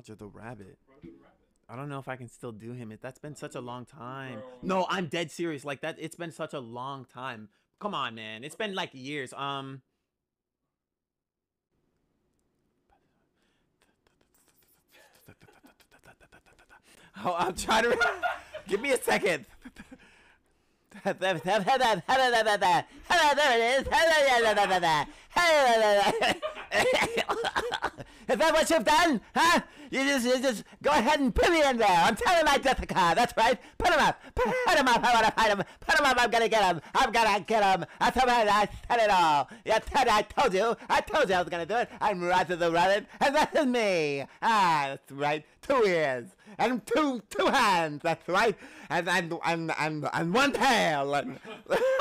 Roger the Rabbit. Roger the Rabbit. I don't know if I can still do him. It that's been such a long time. Bro. No, I'm dead serious. Like that, it's been such a long time. Come on, man. It's been like years. Um. Oh, I'm trying to. Give me a second. There it is. Is that what you've done? Huh? You just, you just go ahead and put me in there. I'm telling my Jessica. That's right. Put him up. Put him up. I want to find him. Put him up. I'm gonna get him. I'm gonna get him. I told I said it all. Yes, I told you. I told you I was gonna do it. I'm Roger the Rabbit, and that is me. Ah, that's right. Two ears and two two hands. That's right. And and and and, and one tail.